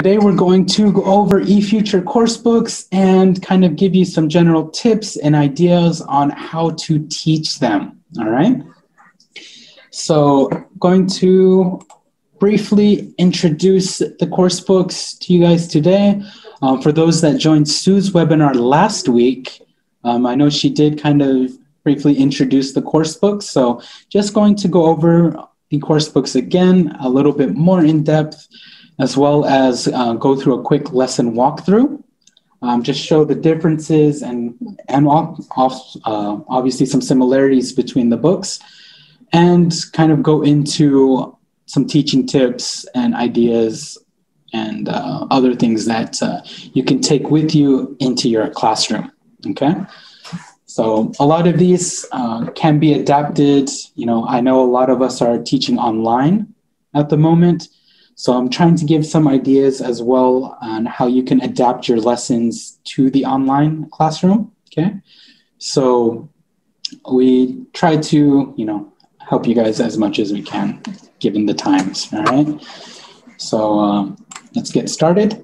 Today we're going to go over eFuture course books and kind of give you some general tips and ideas on how to teach them. All right. So, going to briefly introduce the course books to you guys today. Um, for those that joined Sue's webinar last week, um, I know she did kind of briefly introduce the course books. So, just going to go over the course books again, a little bit more in depth as well as uh, go through a quick lesson walkthrough. Um, just show the differences and, and off, off, uh, obviously some similarities between the books and kind of go into some teaching tips and ideas and uh, other things that uh, you can take with you into your classroom. Okay. So a lot of these uh, can be adapted. You know, I know a lot of us are teaching online at the moment. So I'm trying to give some ideas as well on how you can adapt your lessons to the online classroom. Okay. So we try to, you know, help you guys as much as we can given the times. All right. So um, let's get started.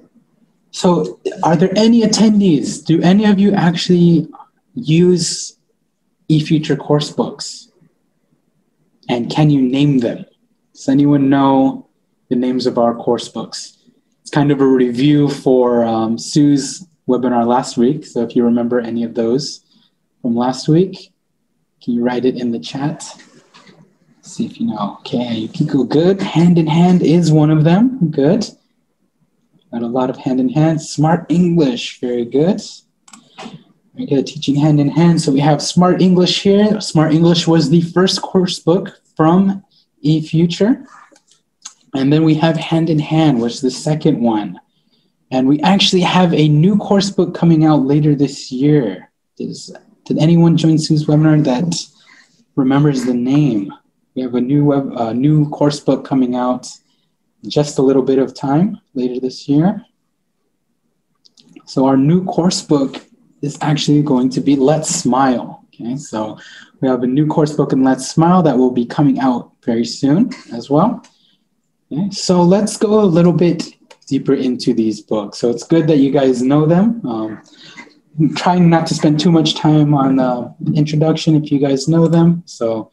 So are there any attendees? Do any of you actually use eFuture course books? And can you name them? Does anyone know the names of our course books. It's kind of a review for um, Sue's webinar last week. So if you remember any of those from last week, can you write it in the chat? see if you know. Okay, Yukiko, good. Hand in hand is one of them. Good. Got a lot of hand in hand. Smart English, very good. Very good. Teaching hand in hand. So we have Smart English here. Smart English was the first course book from eFuture. And then we have Hand in Hand, which is the second one. And we actually have a new course book coming out later this year. Does, did anyone join Sue's webinar that remembers the name? We have a new web, new course book coming out just a little bit of time later this year. So our new course book is actually going to be Let's Smile. Okay, so we have a new course book in Let's Smile that will be coming out very soon as well. So let's go a little bit deeper into these books. So it's good that you guys know them. Um, I'm trying not to spend too much time on the introduction if you guys know them. So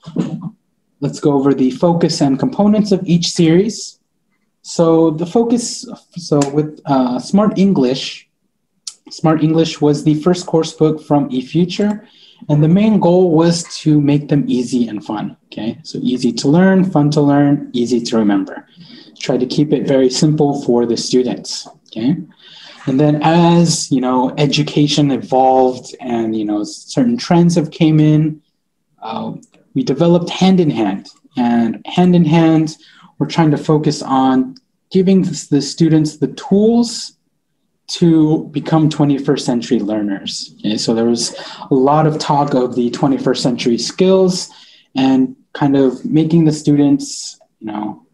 let's go over the focus and components of each series. So the focus, so with uh, Smart English, Smart English was the first course book from eFuture. And the main goal was to make them easy and fun. Okay, so easy to learn, fun to learn, easy to remember. Try to keep it very simple for the students. Okay, and then as you know, education evolved and you know certain trends have came in, uh, we developed hand in hand. And hand in hand, we're trying to focus on giving the students the tools to become 21st century learners. Okay, so there was a lot of talk of the 21st century skills and kind of making the students, you know,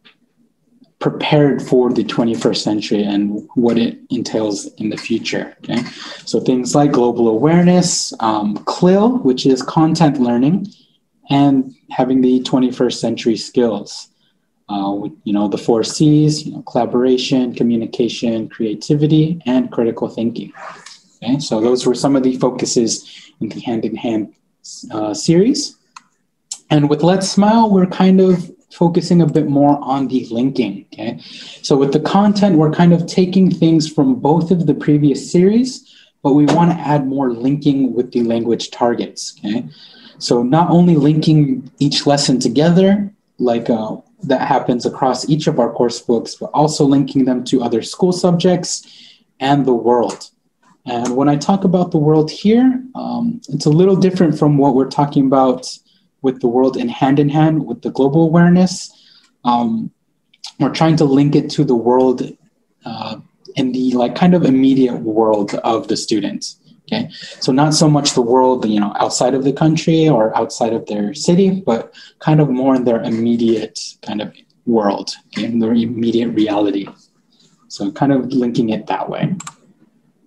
prepared for the 21st century and what it entails in the future. Okay, so things like global awareness, um, CLIL, which is content learning, and having the 21st century skills uh, with, you know, the four C's, you know, collaboration, communication, creativity, and critical thinking. Okay, so those were some of the focuses in the Hand in Hand uh, series. And with Let's Smile, we're kind of focusing a bit more on the linking. Okay, so with the content, we're kind of taking things from both of the previous series, but we want to add more linking with the language targets. Okay, so not only linking each lesson together, like uh, that happens across each of our course books, but also linking them to other school subjects and the world. And when I talk about the world here, um, it's a little different from what we're talking about with the world in hand in hand with the global awareness. Um, we're trying to link it to the world uh, in the like kind of immediate world of the students. Okay, so not so much the world, you know, outside of the country or outside of their city, but kind of more in their immediate kind of world, okay, in their immediate reality. So kind of linking it that way.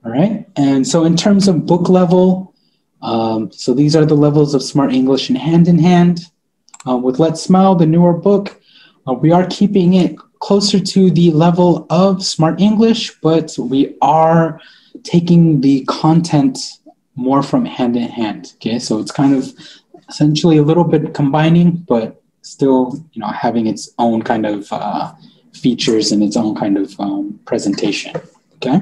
All right, and so in terms of book level, um, so these are the levels of Smart English and Hand in Hand. Um, with Let's Smile, the newer book, uh, we are keeping it closer to the level of Smart English, but we are taking the content more from hand in hand. Okay, so it's kind of essentially a little bit combining, but still, you know, having its own kind of uh, features and its own kind of um, presentation. Okay.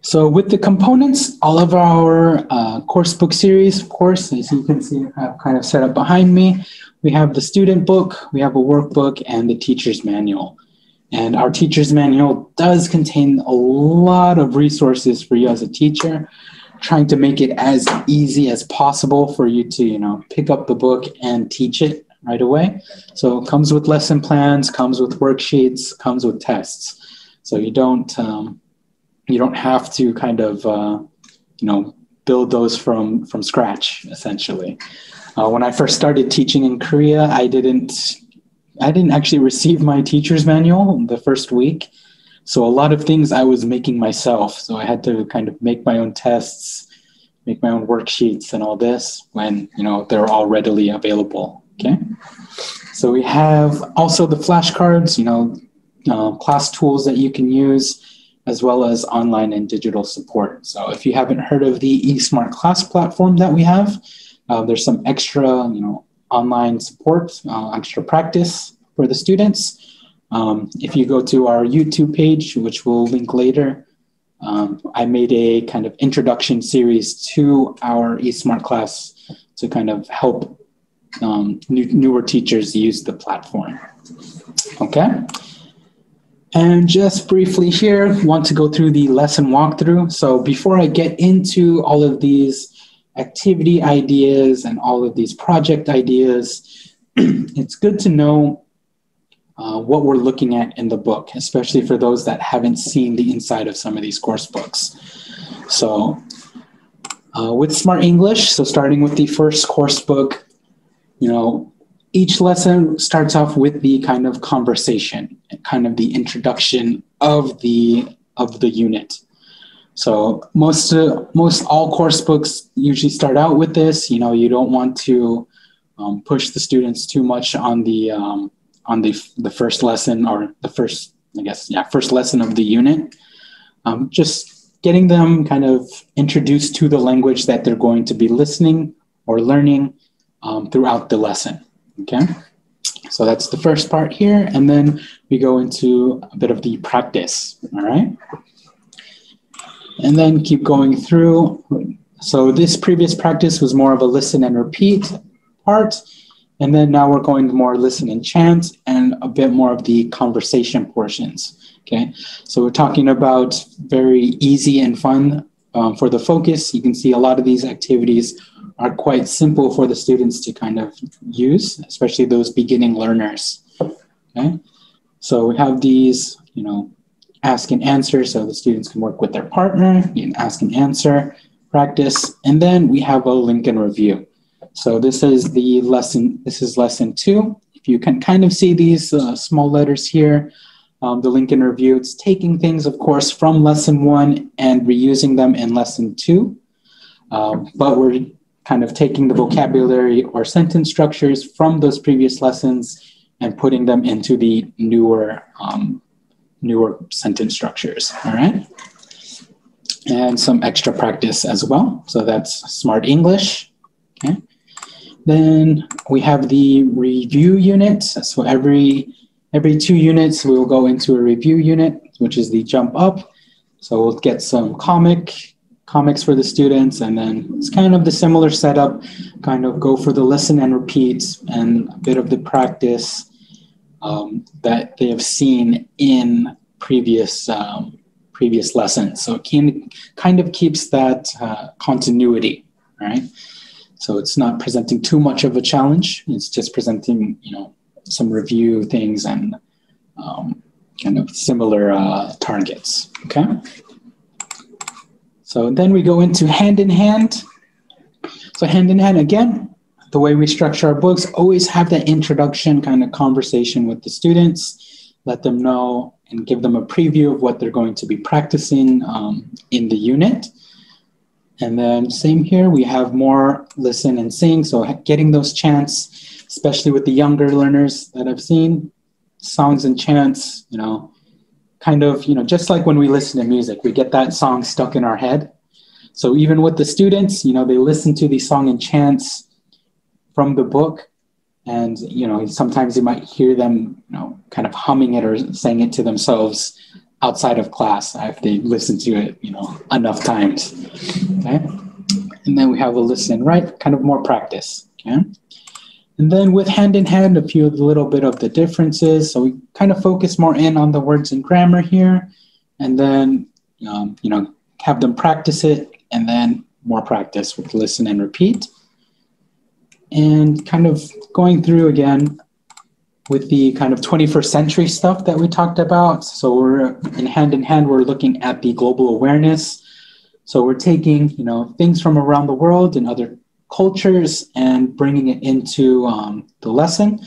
So with the components, all of our uh, course book series, of course, as you can see, I have kind of set up behind me. We have the student book, we have a workbook, and the teacher's manual. And our teacher's manual does contain a lot of resources for you as a teacher, trying to make it as easy as possible for you to, you know, pick up the book and teach it right away. So it comes with lesson plans, comes with worksheets, comes with tests. So you don't um, you don't have to kind of uh, you know build those from from scratch essentially. Uh, when I first started teaching in Korea, I didn't I didn't actually receive my teacher's manual the first week. So a lot of things I was making myself. So I had to kind of make my own tests, make my own worksheets and all this when, you know, they're all readily available. Okay. So we have also the flashcards, you know, uh, class tools that you can use, as well as online and digital support. So if you haven't heard of the eSmart class platform that we have, uh, there's some extra, you know, online support, uh, extra practice for the students. Um, if you go to our YouTube page, which we'll link later, um, I made a kind of introduction series to our eSmart class to kind of help um, new, newer teachers use the platform. Okay. And just briefly here, want to go through the lesson walkthrough. So before I get into all of these activity ideas and all of these project ideas, it's good to know uh, what we're looking at in the book, especially for those that haven't seen the inside of some of these course books. So uh, with Smart English, so starting with the first course book, you know, each lesson starts off with the kind of conversation, kind of the introduction of the of the unit. So most uh, most all course books usually start out with this. You know, you don't want to um, push the students too much on the um, on the the first lesson or the first I guess yeah first lesson of the unit. Um, just getting them kind of introduced to the language that they're going to be listening or learning um, throughout the lesson. Okay, so that's the first part here, and then we go into a bit of the practice. All right and then keep going through. So this previous practice was more of a listen and repeat part. And then now we're going to more listen and chant and a bit more of the conversation portions. Okay, so we're talking about very easy and fun um, for the focus. You can see a lot of these activities are quite simple for the students to kind of use, especially those beginning learners. Okay, so we have these, you know, ask and answer so the students can work with their partner in ask and answer practice. And then we have a link and review. So this is the lesson, this is lesson two. If you can kind of see these uh, small letters here, um, the link and review, it's taking things, of course, from lesson one and reusing them in lesson two. Um, but we're kind of taking the vocabulary or sentence structures from those previous lessons and putting them into the newer um, newer sentence structures, all right? And some extra practice as well. So that's Smart English, okay? Then we have the review unit. So every, every two units, we will go into a review unit, which is the jump up. So we'll get some comic, comics for the students, and then it's kind of the similar setup, kind of go for the listen and repeat and a bit of the practice um, that they have seen in previous um, previous lessons. So it can, kind of keeps that uh, continuity, right? So it's not presenting too much of a challenge. It's just presenting, you know, some review things and um, kind of similar uh, targets. Okay. So then we go into hand in hand. So hand in hand again, the way we structure our books, always have that introduction kind of conversation with the students, let them know and give them a preview of what they're going to be practicing um, in the unit. And then same here, we have more listen and sing. So getting those chants, especially with the younger learners that I've seen, songs and chants, you know, kind of, you know, just like when we listen to music, we get that song stuck in our head. So even with the students, you know, they listen to the song and chants from the book. And, you know, sometimes you might hear them, you know, kind of humming it or saying it to themselves outside of class if they listen to it, you know, enough times. Okay. And then we have a listen right kind of more practice. Okay. And then with hand in hand, a few little bit of the differences. So we kind of focus more in on the words and grammar here, and then um, you know have them practice it, and then more practice with listen and repeat. And kind of going through again with the kind of 21st century stuff that we talked about. So we're in hand in hand, we're looking at the global awareness. So we're taking you know things from around the world and other cultures and bringing it into um, the lesson.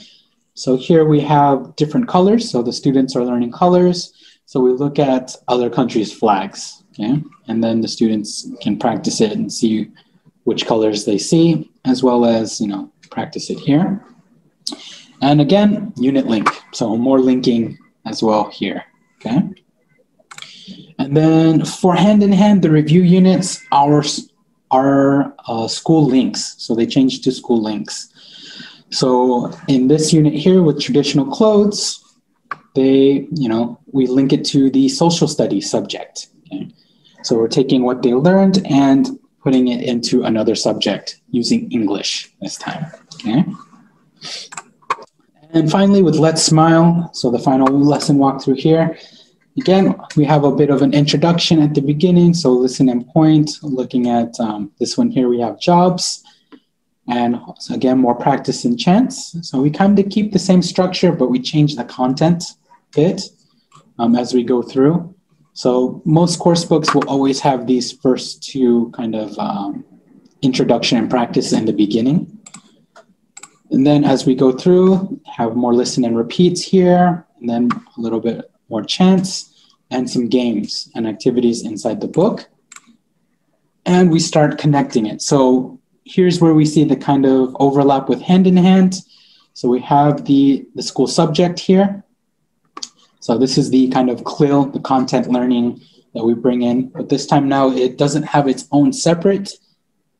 So here we have different colors. So the students are learning colors. So we look at other countries' flags, okay? And then the students can practice it and see which colors they see, as well as, you know, practice it here. And again, unit link. So more linking as well here, okay? And then for hand in hand, the review units, our are uh, school links. So they changed to school links. So in this unit here with traditional clothes, they, you know, we link it to the social studies subject. Okay? So we're taking what they learned and putting it into another subject using English this time. Okay. And finally with Let's Smile, so the final lesson walkthrough here, Again, we have a bit of an introduction at the beginning. So listen and point, looking at um, this one here, we have jobs. And again, more practice and chance. So we kind of keep the same structure, but we change the content a bit um, as we go through. So most course books will always have these first two kind of um, introduction and practice in the beginning. And then as we go through, have more listen and repeats here, and then a little bit more chants, and some games and activities inside the book. And we start connecting it. So here's where we see the kind of overlap with hand in hand. So we have the, the school subject here. So this is the kind of CLIL, the content learning that we bring in. But this time now, it doesn't have its own separate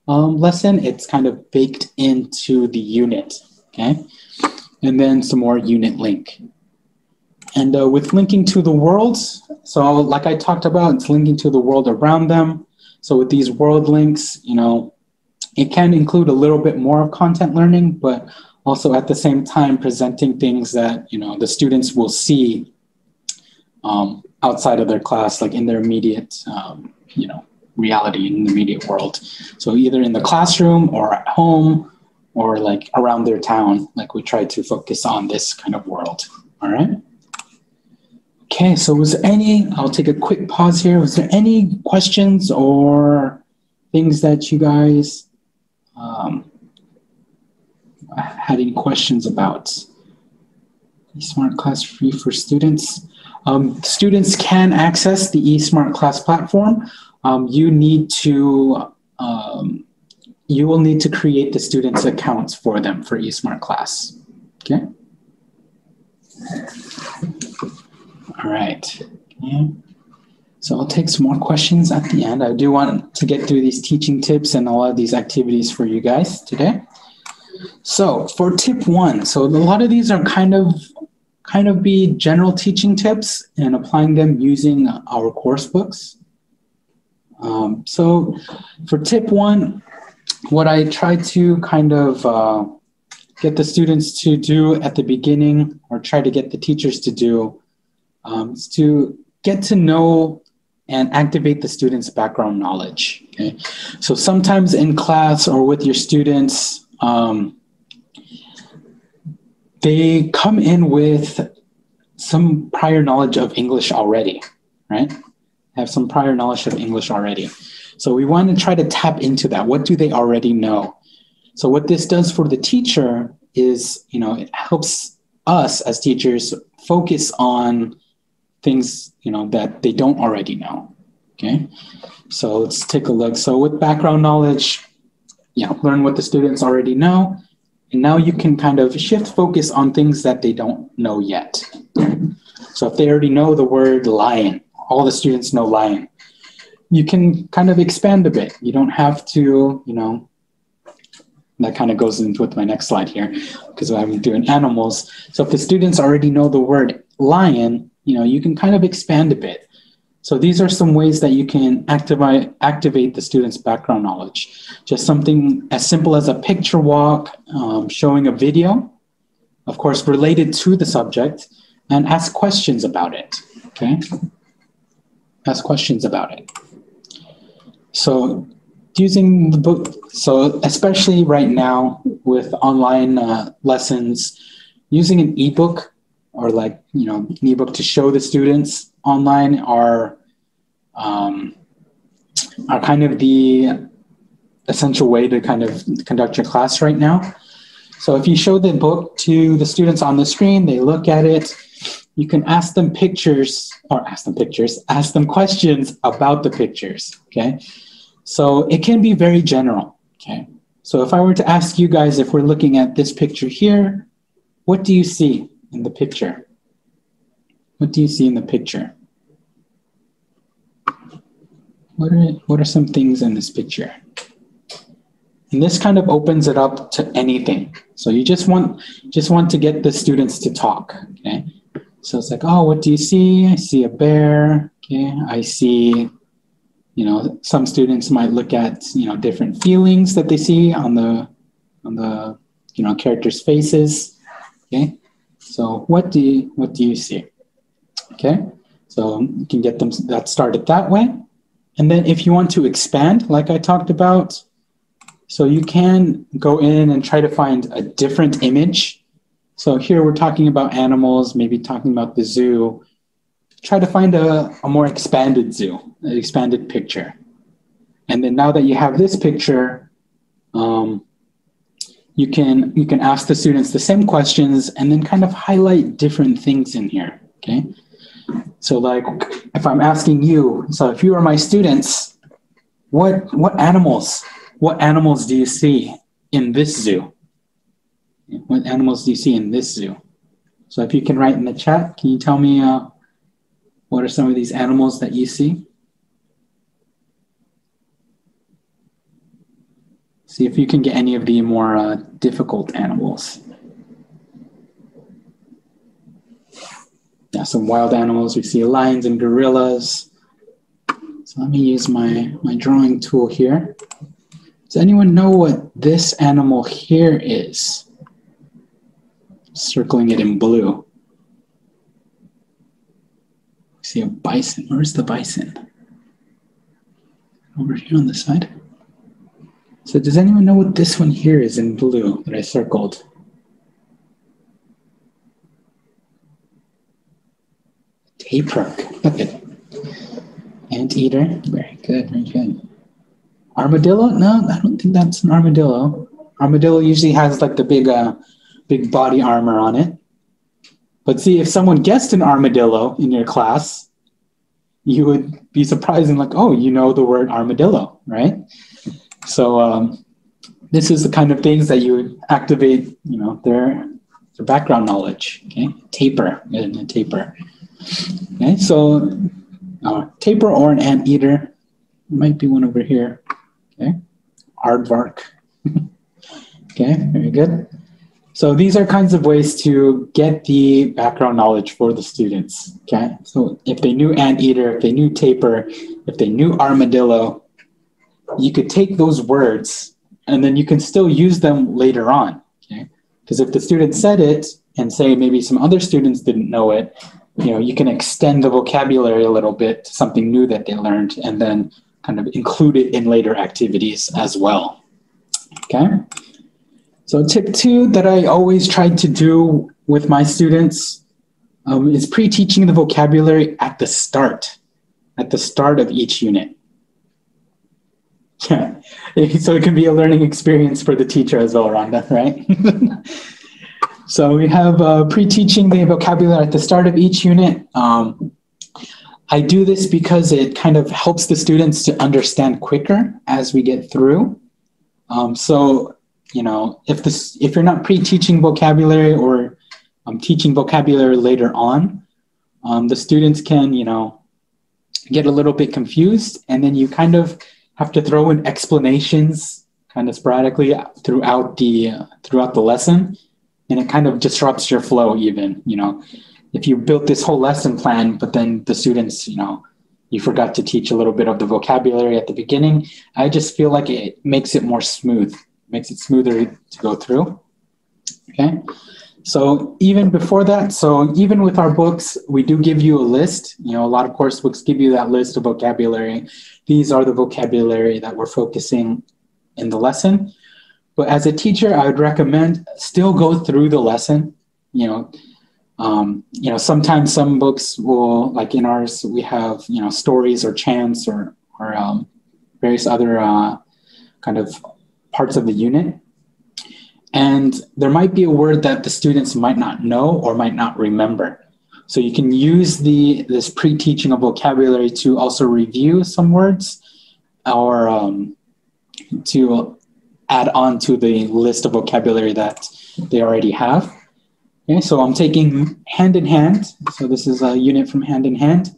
um, lesson. It's kind of baked into the unit, okay? And then some more unit link. And uh, with linking to the world, so like I talked about, it's linking to the world around them. So with these world links, you know, it can include a little bit more of content learning, but also at the same time presenting things that, you know, the students will see um, outside of their class, like in their immediate, um, you know, reality in the immediate world. So either in the classroom or at home or like around their town, like we try to focus on this kind of world. All right. Okay, so was there any, I'll take a quick pause here. Was there any questions or things that you guys um, had any questions about? Smart Class free for students. Um, students can access the eSmart Class platform. Um, you need to, um, you will need to create the students' accounts for them for eSmart Class. Okay. All right. So I'll take some more questions at the end. I do want to get through these teaching tips and a lot of these activities for you guys today. So for tip one, so a lot of these are kind of kind of be general teaching tips and applying them using our course books. Um, so for tip one, what I try to kind of uh, get the students to do at the beginning or try to get the teachers to do um, is to get to know and activate the student's background knowledge. Okay, so sometimes in class or with your students, um, they come in with some prior knowledge of English already, right? Have some prior knowledge of English already. So we want to try to tap into that. What do they already know? So what this does for the teacher is, you know, it helps us as teachers focus on things you know that they don't already know okay so let's take a look so with background knowledge yeah learn what the students already know and now you can kind of shift focus on things that they don't know yet So if they already know the word lion, all the students know lion, you can kind of expand a bit. You don't have to, you know, that kind of goes into with my next slide here because I'm doing animals. So if the students already know the word lion, you know, you can kind of expand a bit. So these are some ways that you can activate, activate the student's background knowledge. Just something as simple as a picture walk, um, showing a video, of course, related to the subject, and ask questions about it, okay? Ask questions about it. So using the book, so especially right now with online uh, lessons, using an ebook or like, you know, an ebook to show the students online are um, are kind of the essential way to kind of conduct your class right now. So if you show the book to the students on the screen, they look at it, you can ask them pictures or ask them pictures, ask them questions about the pictures, okay? So it can be very general, okay? So if I were to ask you guys if we're looking at this picture here, what do you see in the picture? What do you see in the picture? What are, what are some things in this picture? And this kind of opens it up to anything. So you just want just want to get the students to talk. Okay. So it's like, oh, what do you see? I see a bear. Okay. I see, you know, some students might look at, you know, different feelings that they see on the on the, you know, characters' faces. Okay. So what do you what do you see? Okay, so you can get them that started that way. And then if you want to expand, like I talked about, so you can go in and try to find a different image. So here we're talking about animals, maybe talking about the zoo. Try to find a, a more expanded zoo, an expanded picture. And then now that you have this picture, um, you can you can ask the students the same questions and then kind of highlight different things in here. Okay. So like if I'm asking you, so if you are my students, what what animals, what animals do you see in this zoo? What animals do you see in this zoo? So if you can write in the chat, can you tell me uh, what are some of these animals that you see? See if you can get any of the more uh, difficult animals. Yeah, some wild animals. We see lions and gorillas. So let me use my, my drawing tool here. Does anyone know what this animal here is? Circling it in blue. We see a bison. Where's the bison? Over here on the side. So does anyone know what this one here is in blue that I circled? Tapir. Look at Anteater. Very good, very good. Armadillo? No, I don't think that's an armadillo. Armadillo usually has like the big, uh, big body armor on it. But see, if someone guessed an armadillo in your class, you would be surprised and like, oh, you know the word armadillo, right? So um, this is the kind of things that you would activate, you know, their their background knowledge. Okay, tapir, a tapir. Okay, so uh, tapir or an anteater might be one over here. Okay, aardvark. okay, very good. So these are kinds of ways to get the background knowledge for the students. Okay, so if they knew anteater, if they knew tapir, if they knew armadillo, you could take those words and then you can still use them later on. Okay, because if the student said it and say maybe some other students didn't know it, you know you can extend the vocabulary a little bit to something new that they learned and then kind of include it in later activities as well. Okay? So tip two that i always try to do with my students um, is pre-teaching the vocabulary at the start at the start of each unit. Yeah so it can be a learning experience for the teacher as well rhonda right So we have uh, pre-teaching the vocabulary at the start of each unit. Um, I do this because it kind of helps the students to understand quicker as we get through. Um, so, you know, if this if you're not pre-teaching vocabulary or um, teaching vocabulary later on, um, the students can, you know, get a little bit confused, and then you kind of have to throw in explanations kind of sporadically throughout the uh, throughout the lesson, and it kind of disrupts your flow. Even, you know, if you built this whole lesson plan, but then the students, you know, you forgot to teach a little bit of the vocabulary at the beginning. I just feel like it makes it more smooth, makes it smoother to go through. Okay. So even before that, so even with our books, we do give you a list. You know, a lot of course books give you that list of vocabulary. These are the vocabulary that we're focusing in the lesson. But as a teacher, I would recommend still go through the lesson. You know, um, you know, sometimes some books will, like in ours, we have you know stories or chants or or um, various other uh, kind of parts of the unit and there might be a word that the students might not know or might not remember. So you can use the this pre-teaching of vocabulary to also review some words or um, to add on to the list of vocabulary that they already have. Okay, so I'm taking hand in hand. So this is a unit from hand in hand.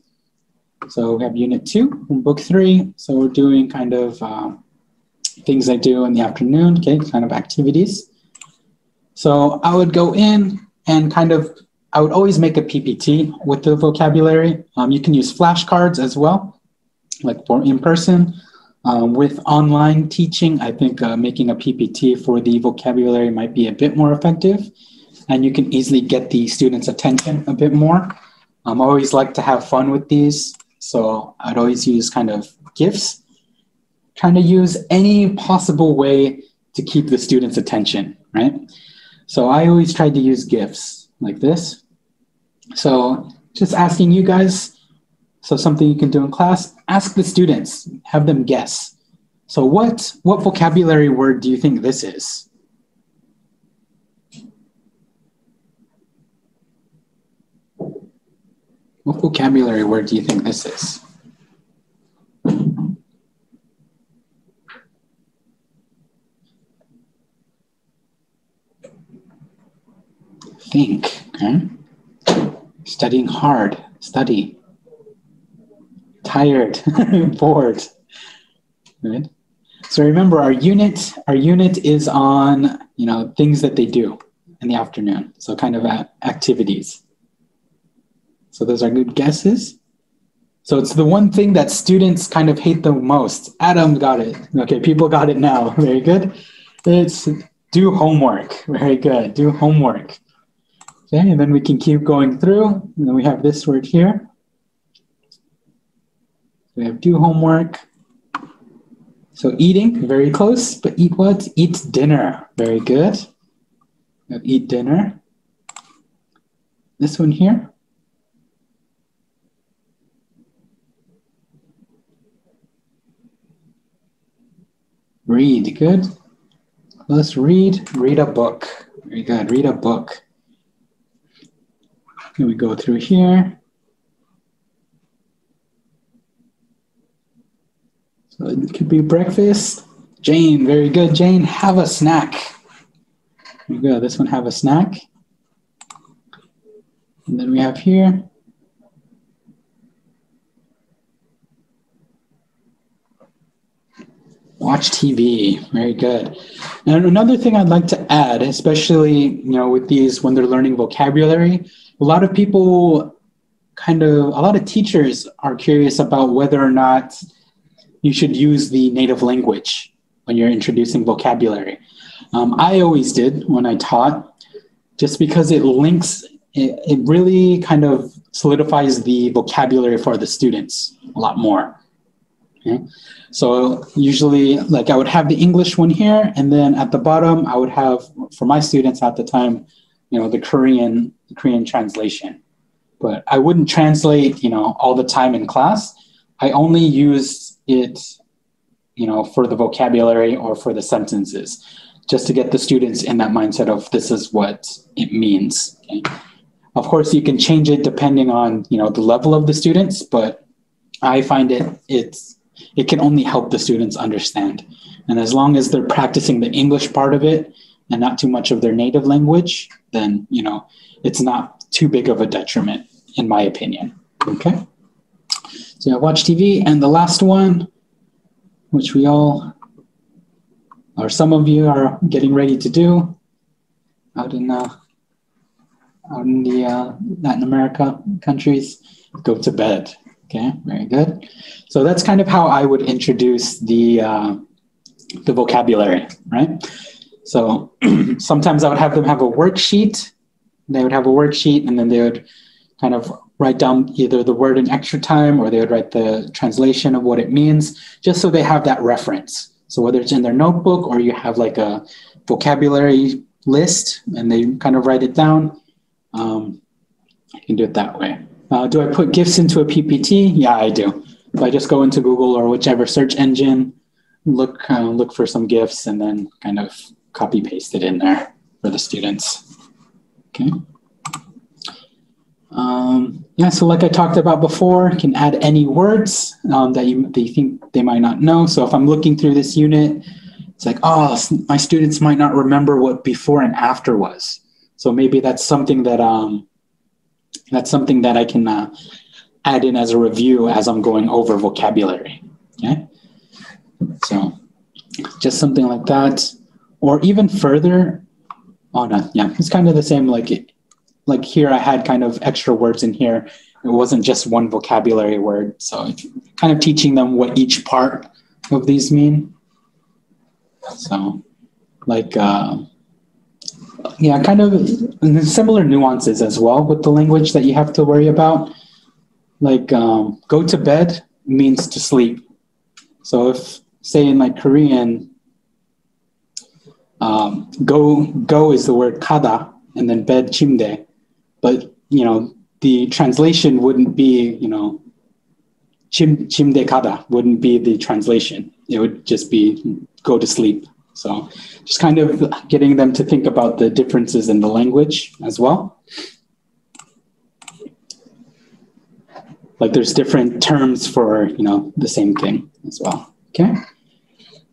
So we have unit two from book three. So we're doing kind of uh, things I do in the afternoon, okay, kind of activities. So I would go in and kind of, I would always make a PPT with the vocabulary. Um, you can use flashcards as well, like for in person. Um, with online teaching, I think uh, making a PPT for the vocabulary might be a bit more effective, and you can easily get the students' attention a bit more. Um, I always like to have fun with these, so I'd always use kind of GIFs, trying to use any possible way to keep the students' attention, right? So I always tried to use GIFs like this. So just asking you guys, so something you can do in class, ask the students, have them guess. So what, what vocabulary word do you think this is? What vocabulary word do you think this is? think. Okay? Studying hard, study. Tired, bored. Good. So remember our unit, our unit is on, you know, things that they do in the afternoon. So kind of activities. So those are good guesses. So it's the one thing that students kind of hate the most. Adam got it. Okay, people got it now. Very good. It's do homework. Very good. Do homework. Okay, and then we can keep going through. And then we have this word here. We have do homework. So eating, very close, but eat what? Eat dinner. Very good. Eat dinner. This one here. Read, good. Let's read, read a book. Very good, read a book. Can we go through here? It could be breakfast. Jane, very good. Jane, have a snack. Here we go. This one, have a snack. And then we have here. Watch TV. Very good. And another thing I'd like to add, especially you know with these when they're learning vocabulary, a lot of people kind of a lot of teachers are curious about whether or not you should use the native language when you're introducing vocabulary. Um, I always did when I taught, just because it links, it, it really kind of solidifies the vocabulary for the students a lot more. Okay? So usually, like I would have the English one here, and then at the bottom, I would have for my students at the time, you know, the Korean the Korean translation. But I wouldn't translate, you know, all the time in class. I only use it, you know, for the vocabulary or for the sentences, just to get the students in that mindset of this is what it means. Okay? Of course, you can change it depending on, you know, the level of the students, but I find it it's it can only help the students understand. And as long as they're practicing the English part of it, and not too much of their native language, then, you know, it's not too big of a detriment, in my opinion. Okay. So yeah, watch TV. And the last one, which we all, or some of you are getting ready to do out in, uh, out in the uh, Latin America countries, go to bed. Okay, very good. So that's kind of how I would introduce the uh, the vocabulary, right? So sometimes I would have them have a worksheet. They would have a worksheet, and then they would kind of write down either the word in extra time or they would write the translation of what it means, just so they have that reference. So whether it's in their notebook or you have like a vocabulary list and they kind of write it down, um, you can do it that way. Uh, do I put GIFs into a PPT? Yeah, I do. So I just go into Google or whichever search engine, look uh, look for some GIFs, and then kind of copy paste it in there for the students. Okay. Um, yeah, so like I talked about before, you can add any words um, that you, they think they might not know. So if I'm looking through this unit, it's like, oh, my students might not remember what before and after was. So maybe that's something that um, that's something that I can uh, add in as a review as I'm going over vocabulary. Okay, so just something like that, or even further. Oh no, yeah, it's kind of the same. Like like here I had kind of extra words in here. It wasn't just one vocabulary word. So kind of teaching them what each part of these mean. So like, uh, yeah, kind of similar nuances as well with the language that you have to worry about. Like um, go to bed means to sleep. So if say in like Korean, um, go go is the word kada and then bed chimde but you know the translation wouldn't be you know chim chimdekada wouldn't be the translation. It would just be go to sleep. So just kind of getting them to think about the differences in the language as well. Like there's different terms for you know the same thing as well. Okay.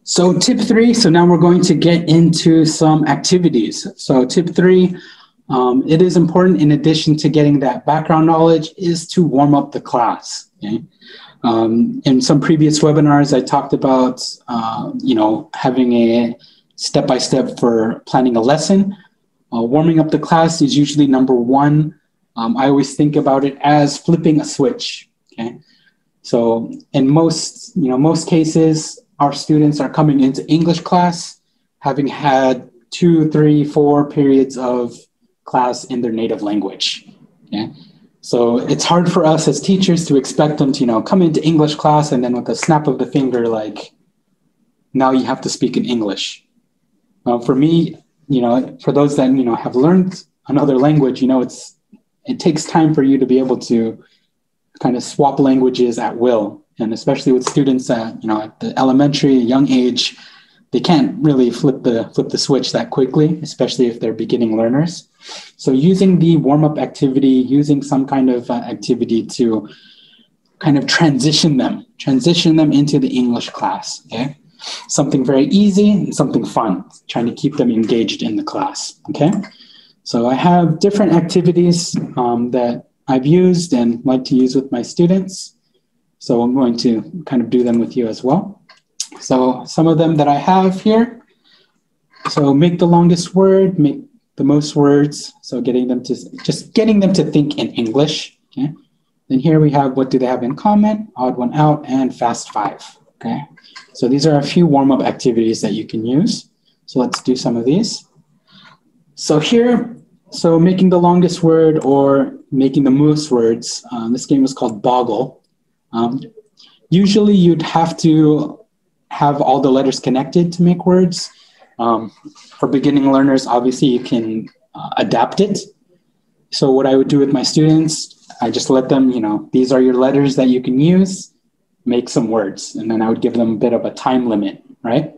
So tip three so now we're going to get into some activities. So tip three um, it is important, in addition to getting that background knowledge, is to warm up the class. Okay? Um, in some previous webinars, I talked about, uh, you know, having a step-by-step for planning a lesson. Uh, warming up the class is usually number one. Um, I always think about it as flipping a switch. Okay, so in most, you know, most cases, our students are coming into English class having had two, three, four periods of class in their native language. Yeah. So it's hard for us as teachers to expect them to, you know, come into English class and then with a snap of the finger, like, now you have to speak in English. For me, you know, for those that, you know, have learned another language, you know, it's, it takes time for you to be able to kind of swap languages at will. And especially with students at, you know, at the elementary, young age, they can't really flip the flip the switch that quickly, especially if they're beginning learners. So using the warm up activity, using some kind of uh, activity to kind of transition them, transition them into the English class. Okay, something very easy and something fun, trying to keep them engaged in the class. Okay, so I have different activities um, that I've used and like to use with my students. So I'm going to kind of do them with you as well. So some of them that I have here. So make the longest word, make the most words. So getting them to just getting them to think in English. Okay. Then here we have what do they have in common, odd one out, and fast five. Okay. So these are a few warm-up activities that you can use. So let's do some of these. So here, so making the longest word or making the most words, um, this game is called Boggle. Um, usually you'd have to have all the letters connected to make words. Um, for beginning learners, obviously you can uh, adapt it. So what I would do with my students, I just let them, you know, these are your letters that you can use, make some words. And then I would give them a bit of a time limit, right?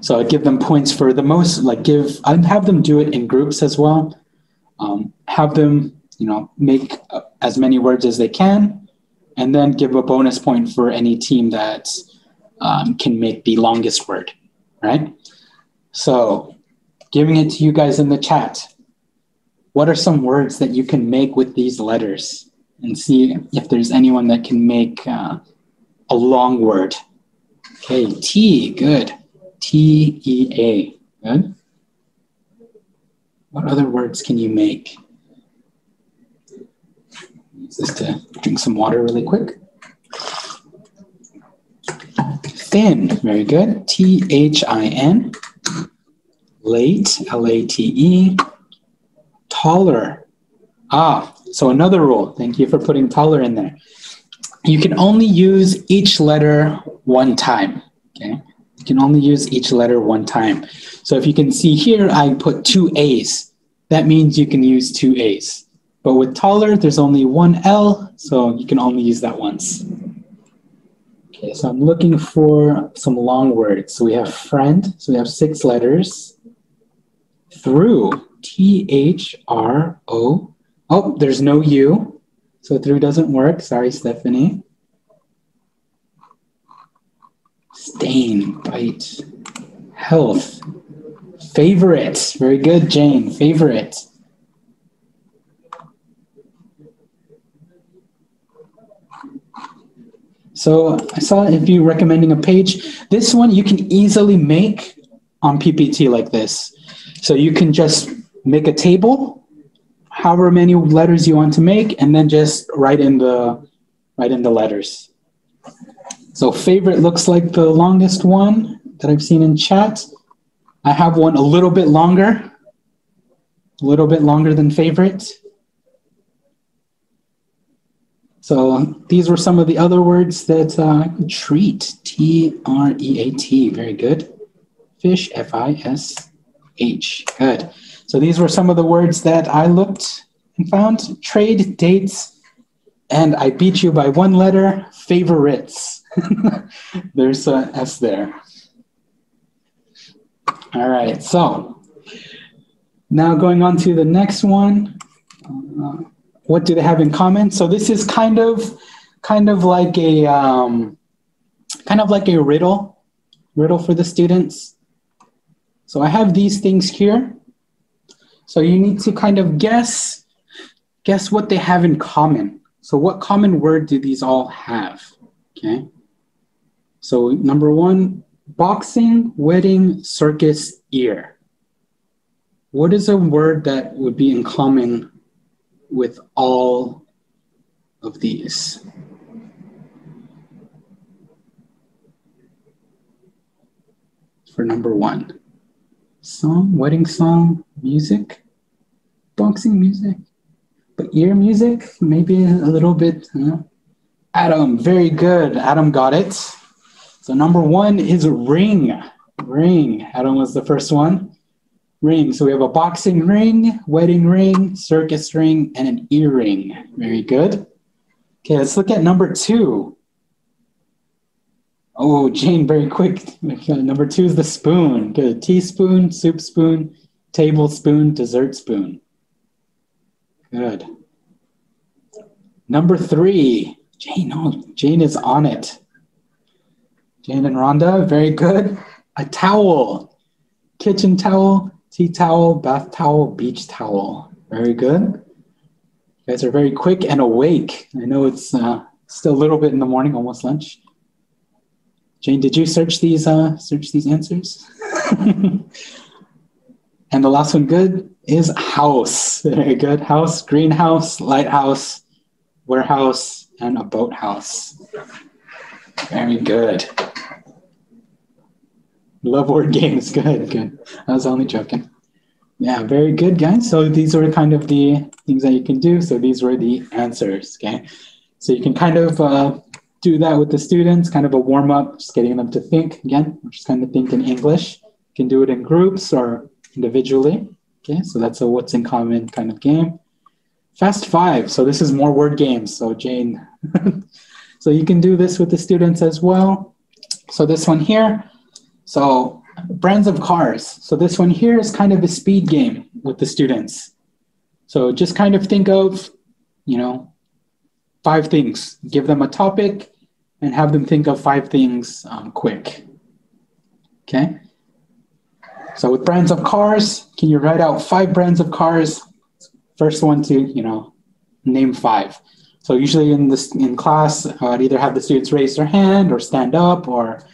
So I'd give them points for the most, like give, I'd have them do it in groups as well. Um, have them, you know, make uh, as many words as they can, and then give a bonus point for any team that's um, can make the longest word, right? So giving it to you guys in the chat. What are some words that you can make with these letters? And see if there's anyone that can make uh, a long word. Okay, T, good. T E A, good. What other words can you make? Use this to drink some water really quick. Thin, very good. T H I N. Late, L A T E. Taller. Ah, so another rule. Thank you for putting taller in there. You can only use each letter one time. Okay. You can only use each letter one time. So if you can see here, I put two A's. That means you can use two A's. But with taller, there's only one L, so you can only use that once. Okay, so I'm looking for some long words. So we have friend, so we have six letters. Through, T H R O. Oh, there's no U, so through doesn't work. Sorry, Stephanie. Stain, bite, health, favorite. Very good, Jane. Favorite. So I saw if you recommending a page, this one you can easily make on PPT like this. So you can just make a table, however many letters you want to make, and then just write in the write in the letters. So favorite looks like the longest one that I've seen in chat. I have one a little bit longer, a little bit longer than favorite. So these were some of the other words that uh, treat, T R E A T, very good. Fish, F I S H, good. So these were some of the words that I looked and found. Trade, dates, and I beat you by one letter, favorites. There's a S there. All right, so now going on to the next one. Uh, what do they have in common? So this is kind of kind of like a um, kind of like a riddle riddle for the students. So I have these things here. So you need to kind of guess guess what they have in common. So what common word do these all have? Okay. So number one, boxing, wedding, circus, ear. What is a word that would be in common with all of these. For number one, song, wedding song, music, boxing music, but ear music, maybe a little bit. Adam, very good. Adam got it. So number one is a ring. Ring. Adam was the first one ring. So we have a boxing ring, wedding ring, circus ring, and an earring. Very good. Okay, let's look at number two. Oh, Jane, very quick. Number two is the spoon. Good. Teaspoon, soup spoon, tablespoon, dessert spoon. Good. Number three. Jane, oh, Jane is on it. Jane and Rhonda, very good. A towel. Kitchen towel, tea towel, bath towel, beach towel. Very good. You guys are very quick and awake. I know it's uh, still a little bit in the morning, almost lunch. Jane, did you search these uh, search these answers? and the last one, good, is house. Very good. House, greenhouse, lighthouse, warehouse, and a boathouse. Very good. Love word games. Good, good. I was only joking. Yeah, very good, guys. So these are kind of the things that you can do. So these were the answers, okay? So you can kind of uh, do that with the students, kind of a warm up, just getting them to think again, just kind of think in English. You can do it in groups or individually, okay? So that's a what's in common kind of game. Fast five. So this is more word games. So Jane, so you can do this with the students as well. So this one here, so brands of cars. So this one here is kind of a speed game with the students. So just kind of think of, you know, five things. Give them a topic and have them think of five things um, quick. Okay. So with brands of cars, can you write out five brands of cars? First one to, you know, name five. So usually in this in class, I'd either have the students raise their hand or stand up or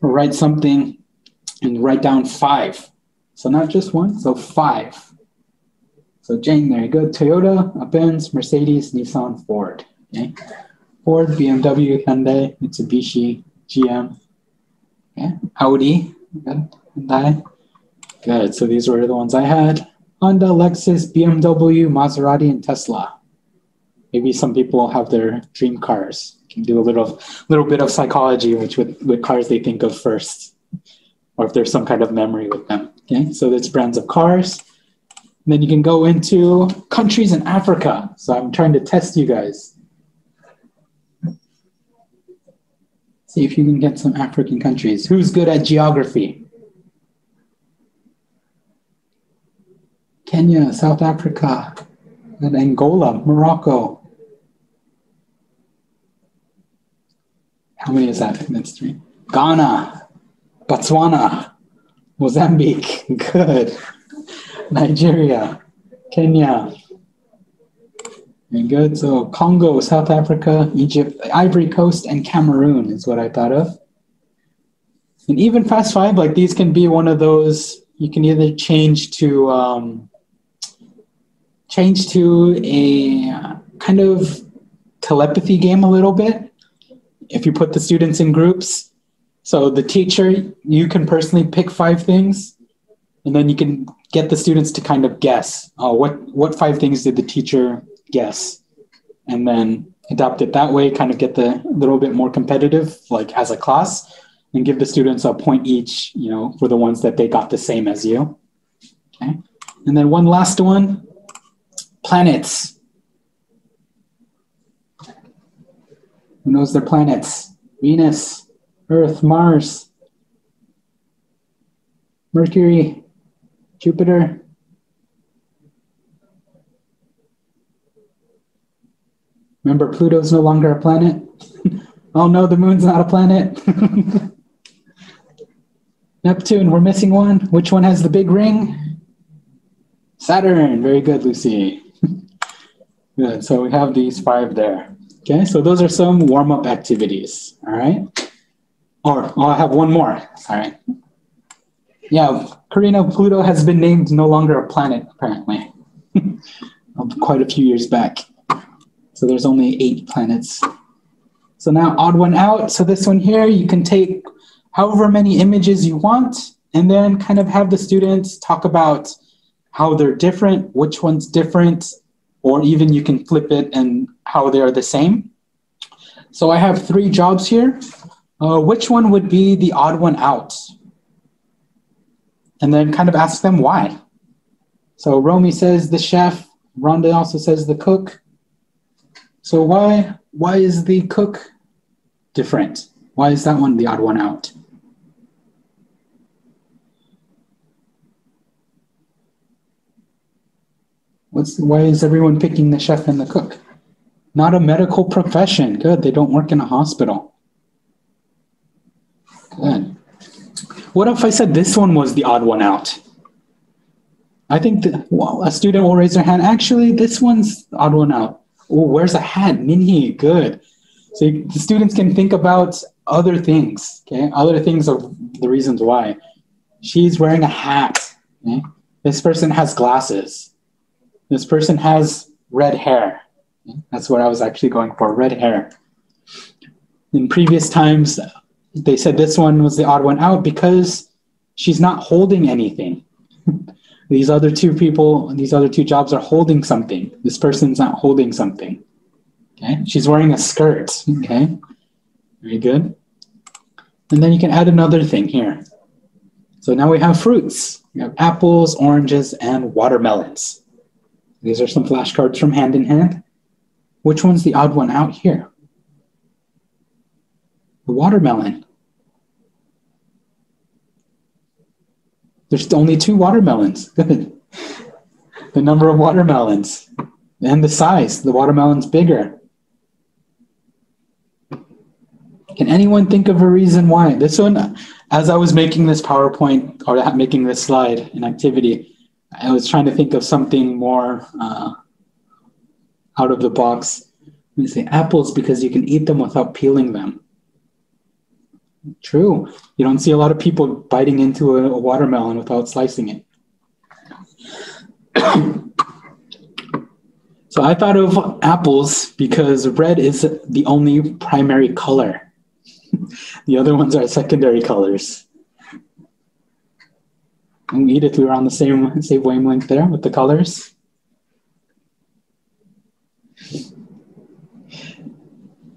write something and write down five. So not just one, so five. So Jane, there you go. Toyota, a Benz, Mercedes, Nissan, Ford. Okay. Ford, BMW, Hyundai, Mitsubishi, GM, okay. Audi. Hyundai. Good. So these were the ones I had. Honda, Lexus, BMW, Maserati, and Tesla. Maybe some people have their dream cars. Can do a little little bit of psychology, which with, with cars they think of first, or if there's some kind of memory with them. Okay, so that's brands of cars. And then you can go into countries in Africa. So I'm trying to test you guys. See if you can get some African countries. Who's good at geography? Kenya, South Africa, and Angola, Morocco. How many is that? That's three. Ghana, Botswana, Mozambique. Good. Nigeria, Kenya. Very good. So Congo, South Africa, Egypt, Ivory Coast, and Cameroon is what I thought of. And even fast five, like these can be one of those you can either change to um, change to a kind of telepathy game a little bit. If you put the students in groups, so the teacher, you can personally pick five things, and then you can get the students to kind of guess uh, what what five things did the teacher guess, and then adapt it that way. Kind of get the little bit more competitive, like as a class, and give the students a point each. You know, for the ones that they got the same as you. Okay, and then one last one, planets. Who knows their planets? Venus, Earth, Mars, Mercury, Jupiter. Remember, Pluto's no longer a planet. oh no, the moon's not a planet. Neptune, we're missing one. Which one has the big ring? Saturn. Very good, Lucy. good. So we have these five there. Okay, so those are some warm up activities. All right. Or oh, I have one more. Sorry. Yeah, Carino Pluto has been named no longer a planet, apparently, quite a few years back. So there's only eight planets. So now odd one out. So this one here, you can take however many images you want and then kind of have the students talk about how they're different, which one's different, or even you can flip it and how they are the same. So I have three jobs here. Uh, which one would be the odd one out? And then kind of ask them why. So Romy says the chef, Rhonda also says the cook. So why why is the cook different? Why is that one the odd one out? What's why is everyone picking the chef and the cook? Not a medical profession. Good. They don't work in a hospital. Good. What if I said this one was the odd one out? I think well, a student will raise their hand. Actually, this one's the odd one out. Oh, where's a hat? Minhee, good. So you, the students can think about other things. Okay, other things are the reasons why. She's wearing a hat. Okay? This person has glasses. This person has red hair. That's what I was actually going for red hair. In previous times, they said this one was the odd one out because she's not holding anything. these other two people, these other two jobs are holding something. This person's not holding something. Okay, she's wearing a skirt. Okay, very good. And then you can add another thing here. So now we have fruits. We have apples, oranges, and watermelons. These are some flashcards from Hand in Hand. Which one's the odd one out here? The watermelon. There's only two watermelons. The number of watermelons and the size. The watermelon's bigger. Can anyone think of a reason why? This one, as I was making this PowerPoint or making this slide in activity, I was trying to think of something more uh, out of the box. Let me say apples because you can eat them without peeling them. True. You don't see a lot of people biting into a, a watermelon without slicing it. so I thought of apples because red is the only primary color. the other ones are secondary colors. Edith, we were on the same same wavelength there with the colors.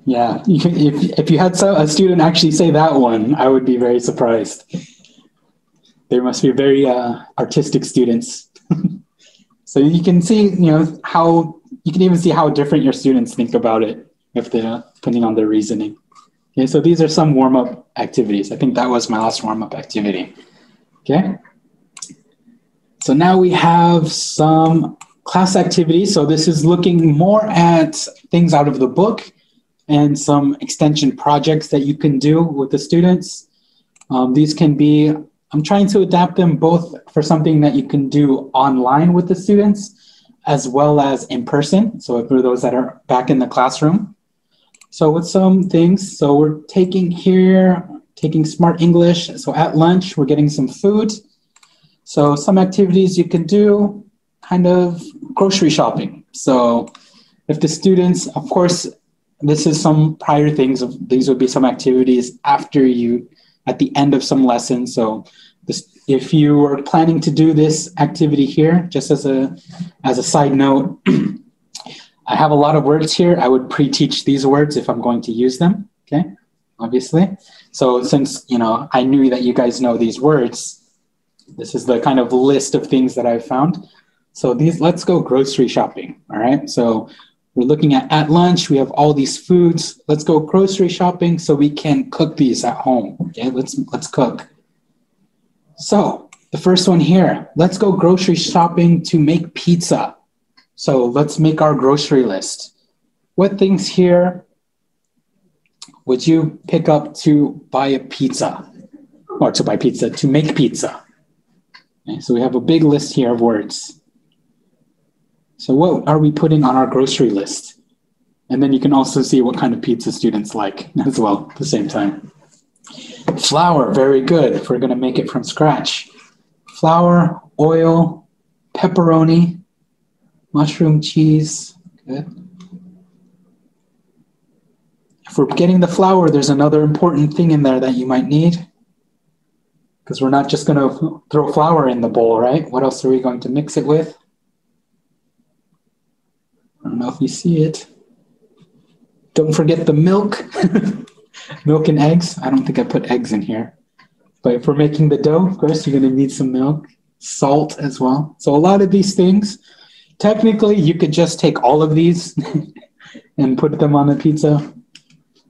Yeah, if, if you had so, a student actually say that one, I would be very surprised. They must be very uh, artistic students. so you can see, you know, how you can even see how different your students think about it if they depending on their reasoning. Okay, so these are some warm up activities. I think that was my last warm up activity. Okay. So now we have some class activities. So this is looking more at things out of the book and some extension projects that you can do with the students. Um, these can be, I'm trying to adapt them both for something that you can do online with the students as well as in person. So for those that are back in the classroom. So with some things, so we're taking here, taking smart English. So at lunch, we're getting some food. So some activities you can do, kind of grocery shopping. So if the students, of course, this is some prior things. Of these would be some activities after you, at the end of some lesson. So this, if you are planning to do this activity here, just as a, as a side note, I have a lot of words here. I would pre-teach these words if I'm going to use them, okay? Obviously. So since, you know, I knew that you guys know these words, this is the kind of list of things that I've found. So these, let's go grocery shopping, all right? So we're looking at at lunch. We have all these foods. Let's go grocery shopping so we can cook these at home. Okay, let's let's cook. So the first one here. Let's go grocery shopping to make pizza. So let's make our grocery list. What things here would you pick up to buy a pizza or to buy pizza to make pizza? Okay, so we have a big list here of words. So what are we putting on our grocery list? And then you can also see what kind of pizza students like as well at the same time. Flour, very good if we're going to make it from scratch. Flour, oil, pepperoni, mushroom cheese, good. If we're getting the flour, there's another important thing in there that you might need. Because we're not just going to throw flour in the bowl, right? What else are we going to mix it with? I don't know if you see it. Don't forget the milk. milk and eggs. I don't think I put eggs in here. But if we're making the dough, of course, you're going to need some milk, salt as well. So a lot of these things, technically, you could just take all of these and put them on a pizza.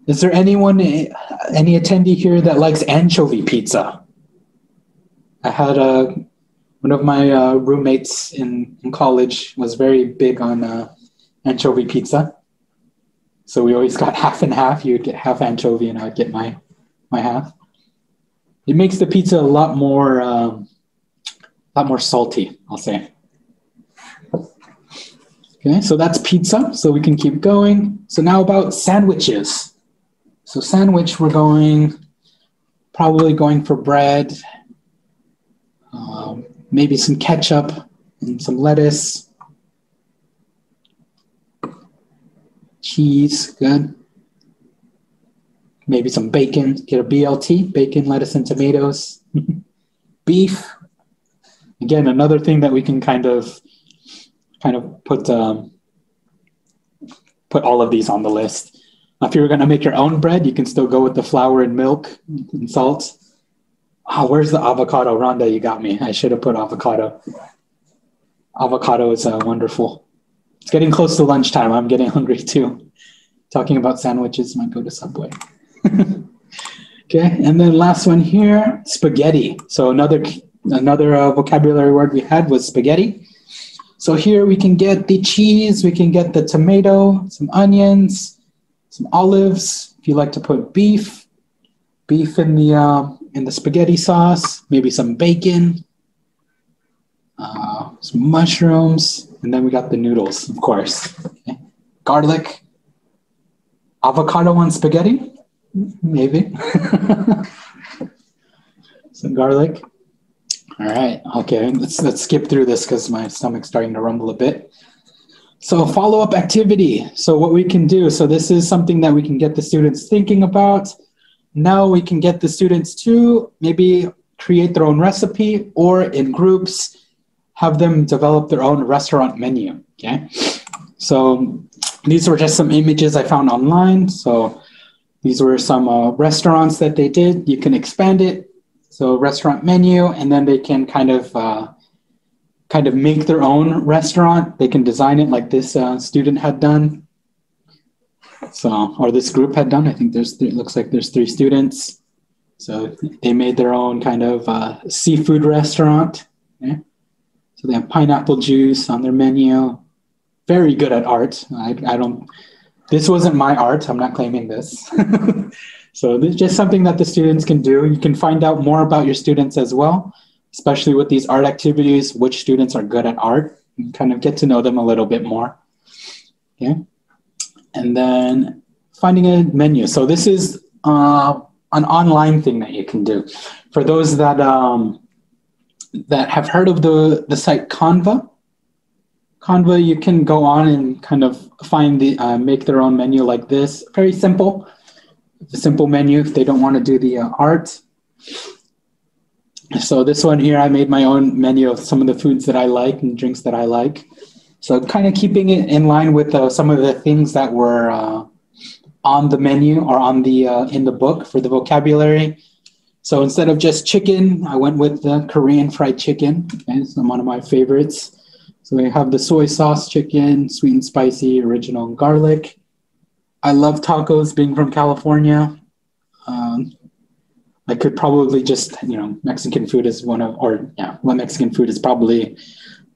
Is there anyone, eh, any attendee here that likes anchovy pizza? I had a one of my uh, roommates in, in college was very big on uh, anchovy pizza. So we always got half and half. You'd get half anchovy, and I'd get my my half. It makes the pizza a lot more um, a lot more salty. I'll say. Okay, so that's pizza. So we can keep going. So now about sandwiches. So sandwich, we're going probably going for bread, um, maybe some ketchup and some lettuce. cheese, good. Maybe some bacon, get a BLT, bacon, lettuce, and tomatoes. Beef, again, another thing that we can kind of, kind of put, um, put all of these on the list. If you're going to make your own bread, you can still go with the flour and milk and salt. Oh, where's the avocado? Rhonda, you got me. I should have put avocado. Avocado is uh, wonderful. It's getting close to lunchtime. I'm getting hungry too. Talking about sandwiches might go to Subway. okay, and then last one here, spaghetti. So another another uh, vocabulary word we had was spaghetti. So here we can get the cheese, we can get the tomato, some onions, some olives. If you like to put beef, beef in the uh, in the spaghetti sauce, maybe some bacon, uh, some mushrooms, and then we got the noodles, of course. Okay. Garlic, avocado on spaghetti, maybe. some garlic. All right. Okay. Let's let's skip through this because my stomach's starting to rumble a bit. So follow up activity. So what we can do. So this is something that we can get the students thinking about. Now we can get the students to maybe create their own recipe or in groups have them develop their own restaurant menu. Okay. So these were just some images I found online. So these were some uh, restaurants that they did. You can expand it so restaurant menu, and then they can kind of uh, kind of make their own restaurant. They can design it like this uh, student had done. So, or this group had done. I think there's three, it looks like there's three students. So they made their own kind of uh, seafood restaurant. Okay? So they have pineapple juice on their menu. Very good at art. I, I don't. This wasn't my art. I'm not claiming this. So this is just something that the students can do. You can find out more about your students as well, especially with these art activities, which students are good at art, and kind of get to know them a little bit more. Okay. And then finding a menu. So this is uh, an online thing that you can do. For those that um, that have heard of the, the site Canva, Canva, you can go on and kind of find the uh, make their own menu like this. Very simple simple menu if they don't want to do the uh, art. So this one here, I made my own menu of some of the foods that I like and drinks that I like. So kind of keeping it in line with uh, some of the things that were uh, on the menu or on the uh, in the book for the vocabulary. So instead of just chicken, I went with the Korean fried chicken. Okay, so one of my favorites. So we have the soy sauce chicken, sweet and spicy, original garlic. I love tacos being from California. Um, I could probably just, you know, Mexican food is one of, or yeah, well, Mexican food is probably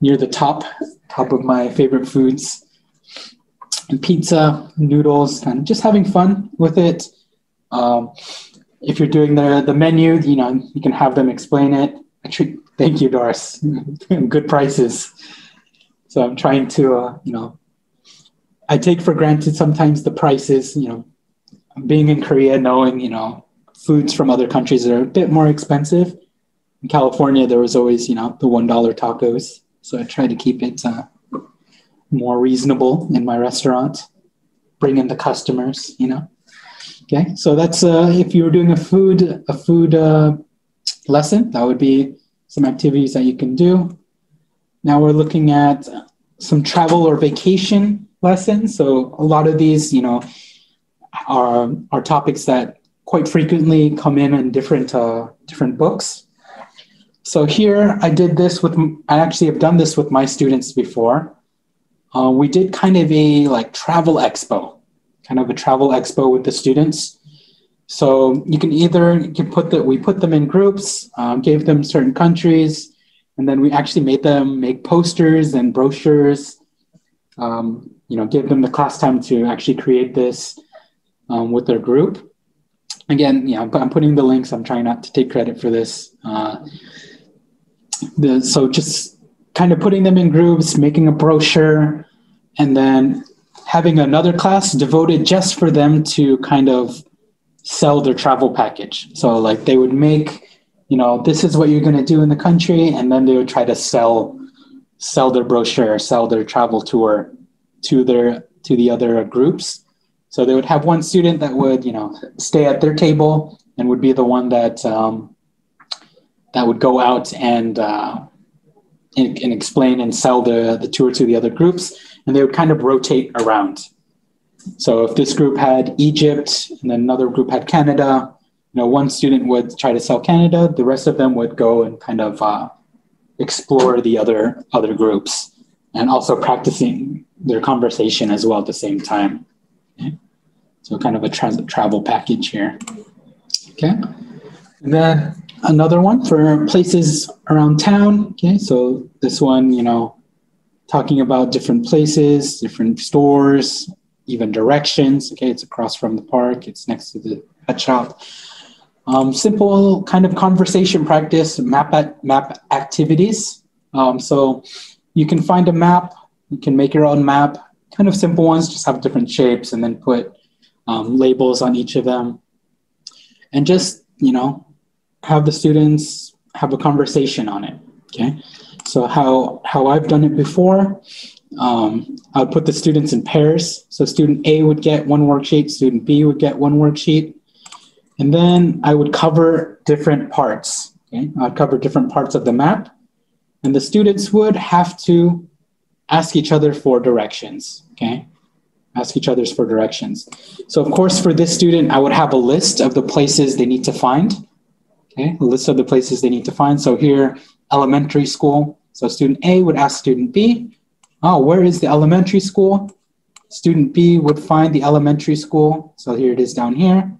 near the top, top of my favorite foods. Pizza, noodles, and just having fun with it. Um, if you're doing the the menu, you know, you can have them explain it. Actually, thank you, Doris. Good prices. So I'm trying to, uh, you know, I take for granted sometimes the prices, you know, being in Korea, knowing, you know, foods from other countries are a bit more expensive. In California, there was always, you know, the $1 tacos. So I try to keep it uh, more reasonable in my restaurant, bring in the customers, you know. Okay, so that's uh, if you were doing a food a food uh, lesson, that would be some activities that you can do. Now we're looking at some travel or vacation lessons. So a lot of these, you know, are are topics that quite frequently come in in different uh, different books. So here I did this with I actually have done this with my students before. Uh, we did kind of a like travel expo, kind of a travel expo with the students. So you can either you can put that we put them in groups, um, gave them certain countries, and then we actually made them make posters and brochures. Um, you know, give them the class time to actually create this um, with their group. Again, yeah, I'm putting the links. I'm trying not to take credit for this. Uh, the, so just kind of putting them in groups, making a brochure, and then having another class devoted just for them to kind of sell their travel package. So like they would make, you know, this is what you're going to do in the country, and then they would try to sell sell their brochure, sell their travel tour to their to the other groups. So they would have one student that would, you know, stay at their table and would be the one that um, that would go out and, uh, and, and explain and sell the the tour to the other groups, and they would kind of rotate around. So if this group had Egypt and then another group had Canada, you know, one student would try to sell Canada, the rest of them would go and kind of uh, explore the other other groups, and also practicing their conversation as well at the same time. Okay? So kind of a tra- travel package here. Okay. And then another one for places around town. Okay. So this one, you know, talking about different places, different stores, even directions. Okay. It's across from the park. It's next to the pet shop. Um, simple kind of conversation practice, map at, map activities. Um, so you can find a map, you can make your own map, kind of simple ones, just have different shapes and then put um, labels on each of them. And just, you know, have the students have a conversation on it. Okay. So how, how I've done it before, um, I would put the students in pairs. So student A would get one worksheet, student B would get one worksheet. And then I would cover different parts. Okay? I'd cover different parts of the map. And the students would have to ask each other for directions. Okay? Ask each other's for directions. So of course, for this student, I would have a list of the places they need to find. Okay, a list of the places they need to find. So here, elementary school. So student A would ask student B, oh, where is the elementary school? Student B would find the elementary school. So here it is down here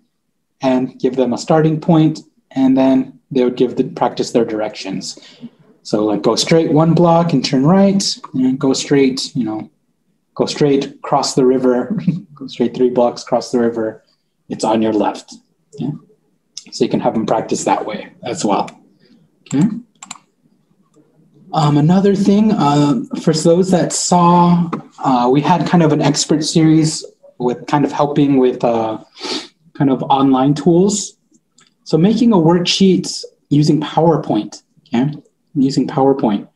and give them a starting point and then they would give the practice their directions. So like go straight one block and turn right and go straight, you know, go straight, cross the river, go straight three blocks, cross the river. It's on your left. Yeah. So you can have them practice that way as well. Okay. Um, another thing, uh, for those that saw, uh, we had kind of an expert series with kind of helping with uh, kind of online tools. So making a worksheet using PowerPoint, okay, using PowerPoint.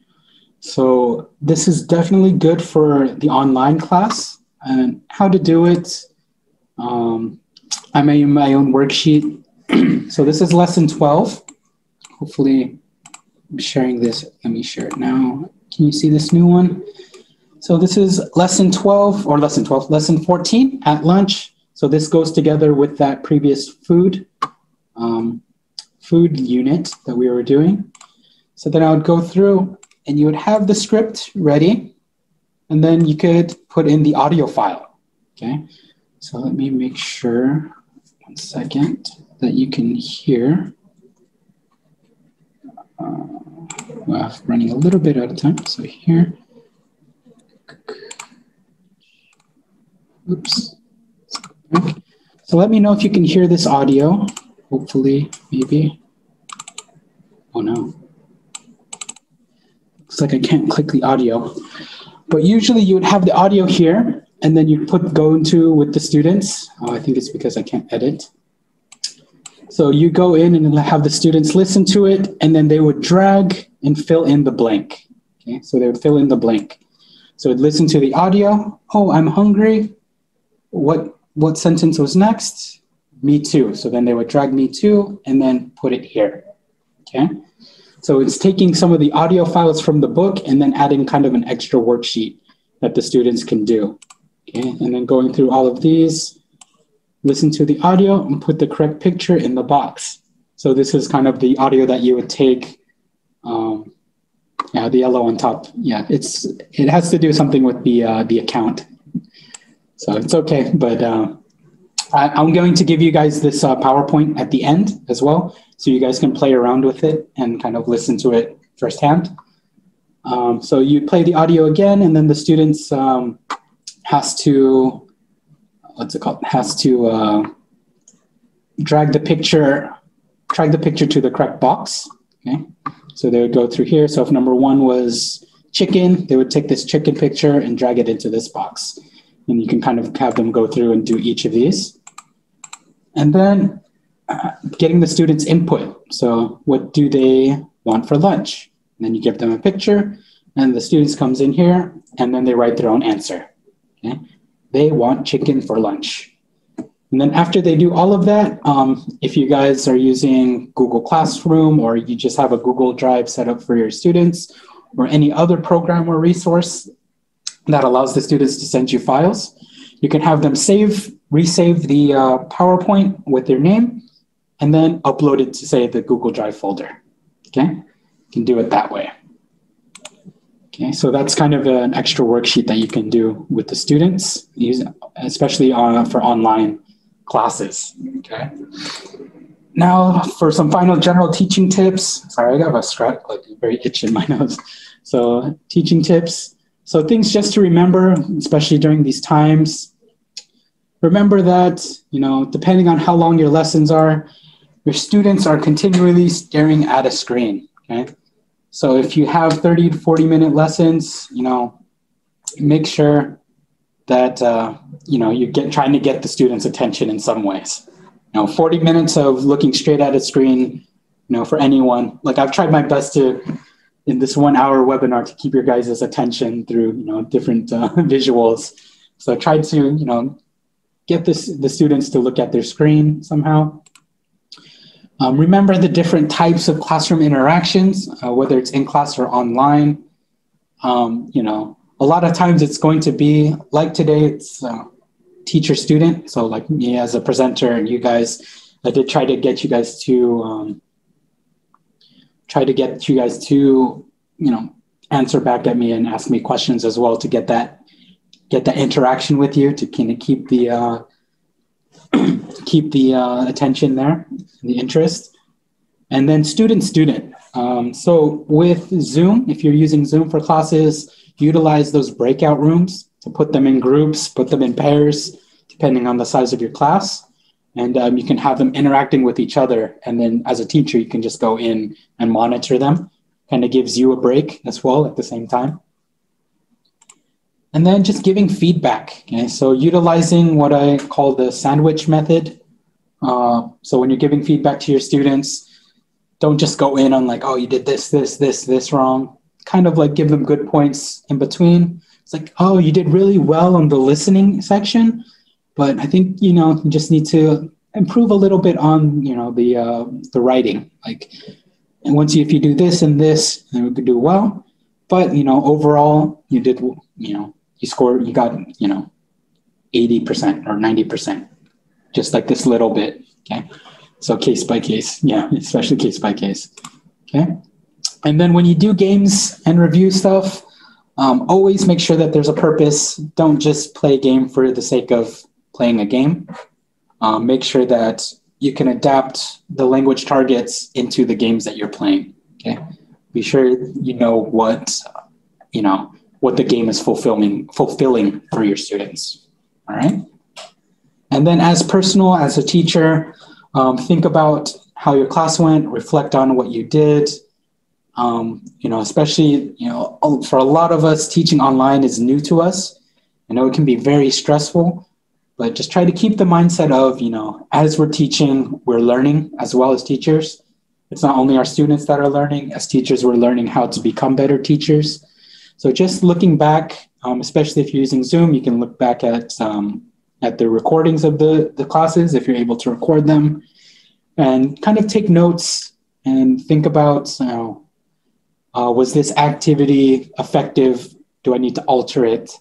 So this is definitely good for the online class and how to do it. Um, I made my own worksheet. so this is lesson 12. Hopefully I'm sharing this. Let me share it now. Can you see this new one? So this is lesson 12 or lesson 12, lesson 14 at lunch. So this goes together with that previous food, um, food unit that we were doing. So then I would go through and you would have the script ready and then you could put in the audio file. Okay. So let me make sure, one second, that you can hear. Uh, well, running a little bit out of time. So here, oops. So let me know if you can hear this audio. Hopefully, maybe. Oh no. Looks like I can't click the audio. But usually you would have the audio here and then you put go into with the students. Oh, I think it's because I can't edit. So you go in and have the students listen to it, and then they would drag and fill in the blank. Okay, so they would fill in the blank. So it would listen to the audio. Oh, I'm hungry. What what sentence was next? Me too. So then they would drag me too and then put it here. Okay. So it's taking some of the audio files from the book and then adding kind of an extra worksheet that the students can do. Okay. And then going through all of these, listen to the audio and put the correct picture in the box. So this is kind of the audio that you would take. Um, yeah, the yellow on top. Yeah, it's it has to do something with the uh, the account. So it's okay, but uh, I, am going to give you guys this uh, PowerPoint at the end as well, so you guys can play around with it and kind of listen to it firsthand. Um, so you play the audio again, and then the students um, has to what's it called? Has to uh, drag the picture, drag the picture to the correct box. Okay, so they would go through here. So if number one was chicken, they would take this chicken picture and drag it into this box. And you can kind of have them go through and do each of these. And then uh, getting the students' input. So what do they want for lunch? And then you give them a picture, and the students comes in here, and then they write their own answer. Okay? They want chicken for lunch. And then after they do all of that, um, if you guys are using Google Classroom or you just have a Google Drive set up for your students or any other program or resource that allows the students to send you files, you can have them save, resave the uh, PowerPoint with their name and then upload it to say the Google Drive folder. Okay, you can do it that way. Okay, so that's kind of an extra worksheet that you can do with the students, especially on, for online classes. Okay. Now for some final general teaching tips. Sorry, I got a scratch, like very itch in my nose. So teaching tips. So things just to remember, especially during these times. Remember that, you know, depending on how long your lessons are, your students are continually staring at a screen. Okay. So if you have 30 to 40 minute lessons, you know, make sure that uh, you know you're get, trying to get the students' attention in some ways. You know, 40 minutes of looking straight at a screen, you know, for anyone. Like I've tried my best to in this one hour webinar to keep your guys' attention through you know different uh, visuals. So I tried to you know get this the students to look at their screen somehow. Um, remember the different types of classroom interactions, uh, whether it's in class or online. Um, you know, a lot of times it's going to be like today, it's uh, teacher student. So, like me as a presenter, and you guys, I did try to get you guys to um, try to get you guys to, you know, answer back at me and ask me questions as well to get that get that interaction with you to kind of keep the uh, keep the uh, attention there, the interest. And then student student. Um, so with Zoom, if you're using Zoom for classes, utilize those breakout rooms to put them in groups, put them in pairs, depending on the size of your class. And um, you can have them interacting with each other. And then as a teacher, you can just go in and monitor them. Kind of gives you a break as well at the same time. And then just giving feedback. Okay, so utilizing what I call the sandwich method. Uh, so when you're giving feedback to your students, don't just go in on like, oh, you did this, this, this, this wrong. Kind of like give them good points in between. It's like, oh, you did really well on the listening section, but I think you know you just need to improve a little bit on you know the uh, the writing. Like, and once you, if you do this and this, then we could do well. But you know, overall, you did you know you scored, you got, you know, 80% or 90%, just like this little bit. Okay. So case by case. Yeah. Especially case by case. Okay. And then when you do games and review stuff, um, always make sure that there's a purpose. Don't just play a game for the sake of playing a game. Um, make sure that you can adapt the language targets into the games that you're playing. Okay. Be sure you know what, you know, what the game is fulfilling fulfilling for your students. All right. And then, as personal as a teacher, um, think about how your class went. Reflect on what you did. Um, you know, especially you know, for a lot of us, teaching online is new to us. I know it can be very stressful, but just try to keep the mindset of you know, as we're teaching, we're learning as well as teachers. It's not only our students that are learning. As teachers, we're learning how to become better teachers. So just looking back, um, especially if you're using Zoom, you can look back at um, at the recordings of the, the classes if you're able to record them and kind of take notes and think about you know, uh, was this activity effective? Do I need to alter it?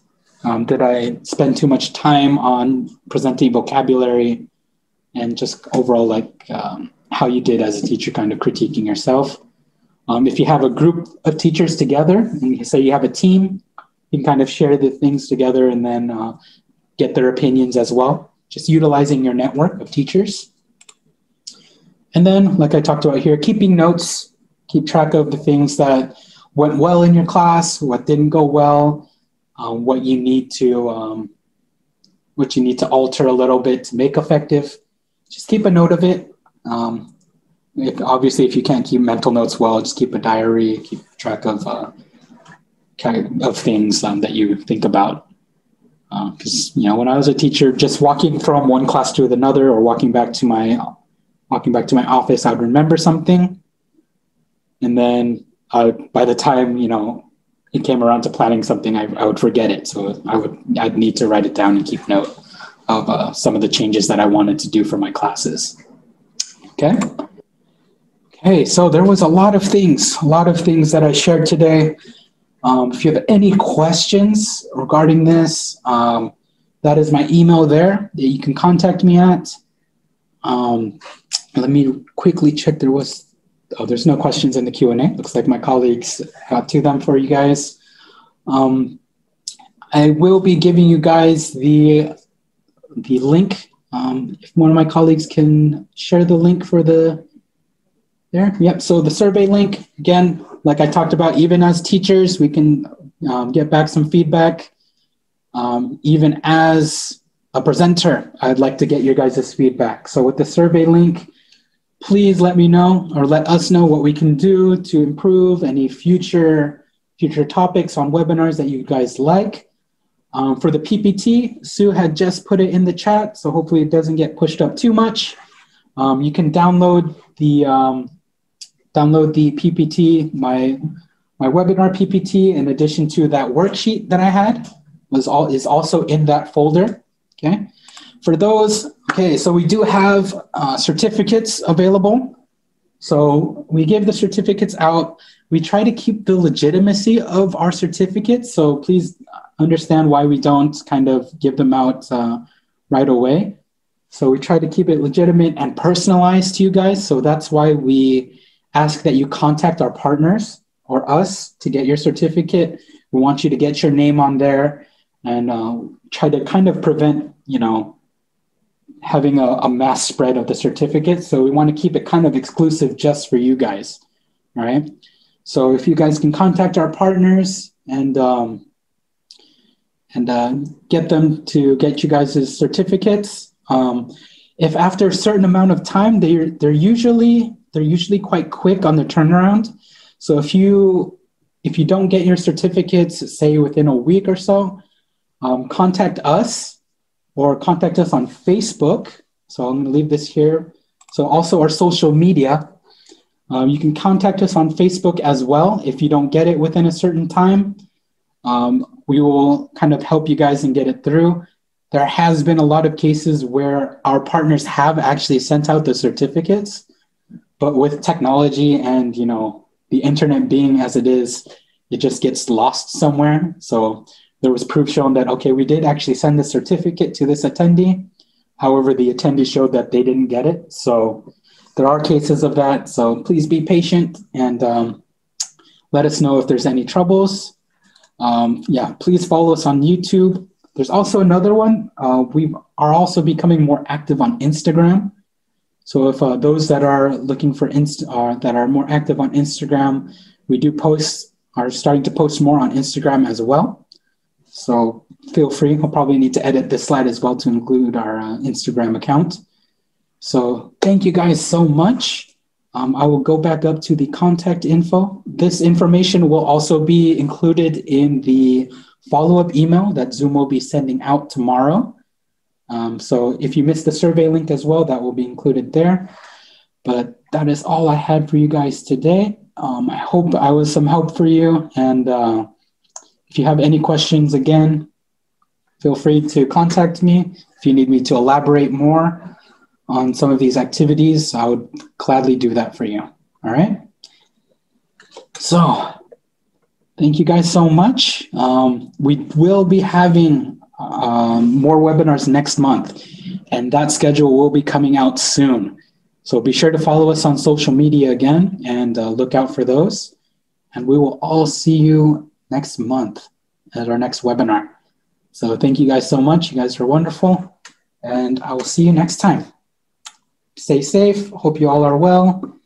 Um, did I spend too much time on presenting vocabulary and just overall like um, how you did as a teacher, kind of critiquing yourself? Um, if you have a group of teachers together, and you say you have a team, you can kind of share the things together and then uh, get their opinions as well. Just utilizing your network of teachers. And then, like I talked about here, keeping notes, keep track of the things that went well in your class, what didn't go well, um, what you need to um, what you need to alter a little bit to make effective. Just keep a note of it. Um, if, obviously, if you can't keep mental notes well, just keep a diary, keep track of uh, of things um, that you think about. Because uh, you know, when I was a teacher, just walking from one class to another, or walking back to my walking back to my office, I would remember something, and then uh, by the time you know it came around to planning something, I, I would forget it. So I would I'd need to write it down and keep note of uh, some of the changes that I wanted to do for my classes. Okay. Okay, so there was a lot of things, a lot of things that I shared today. Um, if you have any questions regarding this, um, that is my email there that you can contact me at. Um, let me quickly check. There was, oh, there's no questions in the Q and A. Looks like my colleagues got to them for you guys. Um, I will be giving you guys the the link. Um, if one of my colleagues can share the link for the there, yep. So the survey link, again, like I talked about, even as teachers, we can um, get back some feedback. Um, even as a presenter, I'd like to get your guys' feedback. So with the survey link, please let me know or let us know what we can do to improve any future future topics on webinars that you guys like. Um, for the PPT, Sue had just put it in the chat, so hopefully it doesn't get pushed up too much. Um, you can download the um, download the PPT, my my webinar PPT, in addition to that worksheet that I had, was all is also in that folder. Okay, for those, okay, so we do have uh, certificates available. So we give the certificates out. We try to keep the legitimacy of our certificates. So please understand why we don't kind of give them out uh, right away. So we try to keep it legitimate and personalized to you guys. So that's why we ask that you contact our partners or us to get your certificate. We want you to get your name on there and uh, try to kind of prevent, you know, having a, a, mass spread of the certificate. So we want to keep it kind of exclusive just for you guys. All right. So if you guys can contact our partners and um, and uh, get them to get you guys' certificates. Um, if after a certain amount of time, they're they're usually they're usually quite quick on the turnaround. So if you if you don't get your certificates, say within a week or so, um, contact us or contact us on Facebook. So I'm going to leave this here. So also our social media. Um, you can contact us on Facebook as well if you don't get it within a certain time. Um, we will kind of help you guys and get it through. There has been a lot of cases where our partners have actually sent out the certificates, but with technology and you know the internet being as it is, it just gets lost somewhere. So there was proof shown that okay, we did actually send the certificate to this attendee. However, the attendee showed that they didn't get it. So there are cases of that. So please be patient and um, let us know if there's any troubles. Um, yeah, please follow us on YouTube. There's also another one. Uh, we are also becoming more active on Instagram. So if uh, those that are looking for inst- uh, that are more active on Instagram, we do post are starting to post more on Instagram as well. So feel free. I'll probably need to edit this slide as well to include our uh, Instagram account. So thank you guys so much. Um, I will go back up to the contact info. This information will also be included in the follow-up email that Zoom will be sending out tomorrow. Um, so if you missed the survey link as well, that will be included there. But that is all I had for you guys today. Um, I hope I was some help for you. And uh, if you have any questions, again, feel free to contact me. If you need me to elaborate more, on some of these activities, I would gladly do that for you. All right. So, thank you guys so much. Um, we will be having um, more webinars next month, and that schedule will be coming out soon. So, be sure to follow us on social media again and uh, look out for those. And we will all see you next month at our next webinar. So, thank you guys so much. You guys are wonderful, and I will see you next time stay safe. Hope you all are well.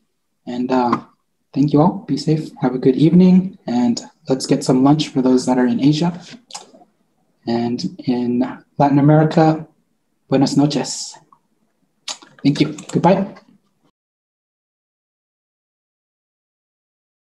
And uh, thank you all. Be safe. Have a good evening. And let's get some lunch for those that are in Asia. And in Latin America, buenas noches. Thank you. Goodbye.